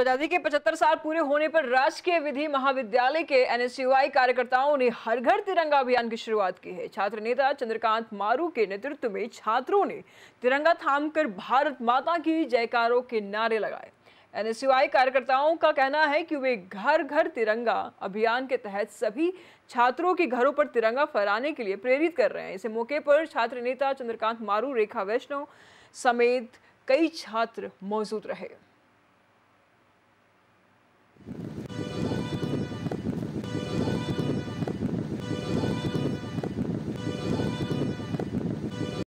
तो आज़ादी के 75 साल पूरे होने पर राजकीय विधि महाविद्यालय के एनएसयूआई कार्यकर्ताओं ने हर घर तिरंगा अभियान की शुरुआत की है। छात्र नेता चंद्रकांत मारू के नेतृत्व में छात्रों ने तिरंगा थामकर भारत माता की जयकारों के नारे लगाए। एनएसयूआई कार्यकर्ताओं का कहना है कि वे घर घर तिरंगा अभियान के तहत सभी छात्रों के घरों पर तिरंगा फहराने के लिए प्रेरित कर रहे हैं। इस मौके पर छात्र नेता चंद्रकांत मारू, रेखा वैष्णव समेत कई छात्र मौजूद रहे।